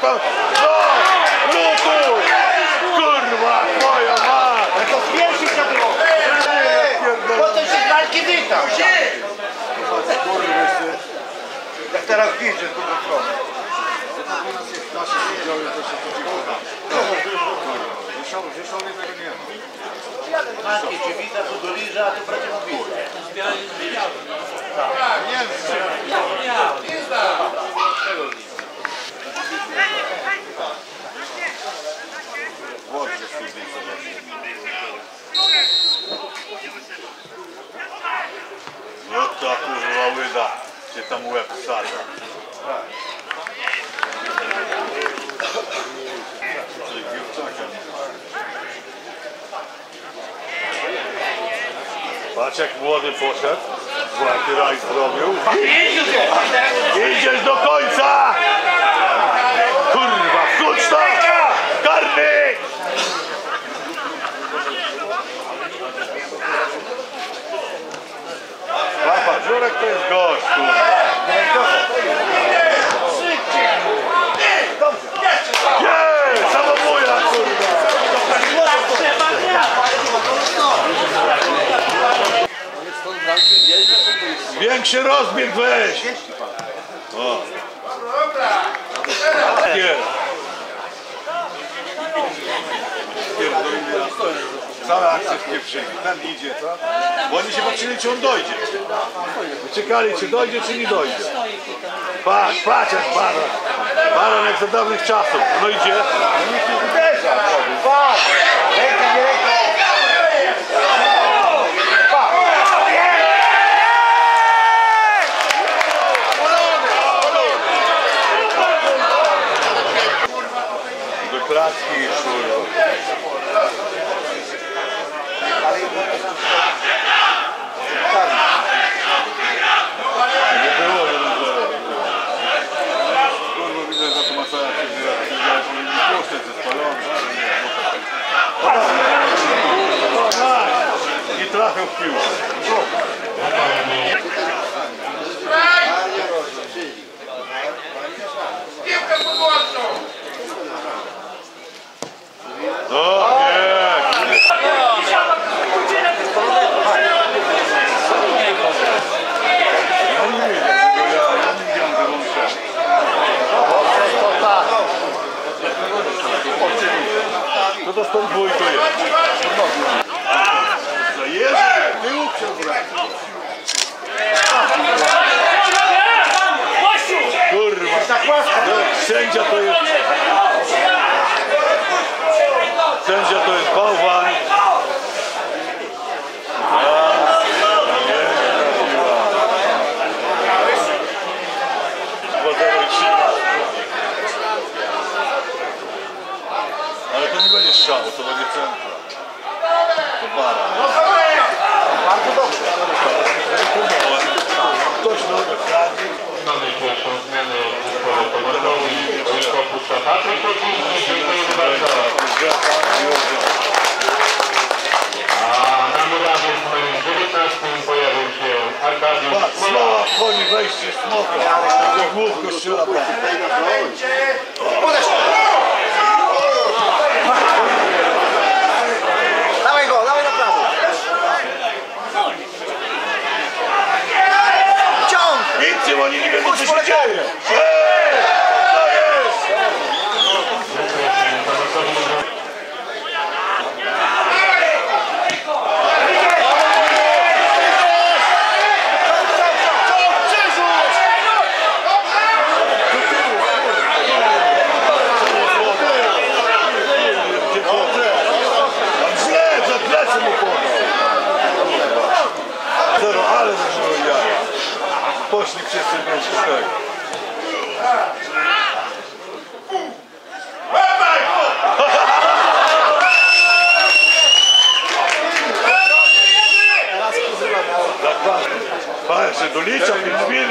pan... No! no Lutu! Kurwa, twoja mać! To z pierwszych się było! Po co się walki dyta? Jak teraz widzę, to po prostu. Nasze siedziały to się podziękowało. Rzeszowie tego nie ma. Matki, czy widać tu do Liża, a tu bracie mówiły. Nie wiem. Ще там уе посада. Patrz jak młody poszedł, raj zrobił. Większy rozbieg weź. O. Nie. Cała akcja w. Ten idzie, co? Bo oni się patrzyli, czy on dojdzie. Czekali, czy dojdzie, czy nie dojdzie. Patrz, patrz jak baron. Baron jak za dawnych czasów. No idzie. Nikt nie uderza. Patrz. братские шоу. Не трахал пиво. Що, у того ліцентру? Бара. Точно. Найбільше зміни повернули Велика Пустота приходить і Світлої Бардова. Слава Богу, вejście smoka, głucho się naprawdę. они не вернутся сейчас. Э, Poszli wszyscy w mecz tego. Pa, jeszcze doliczał, nie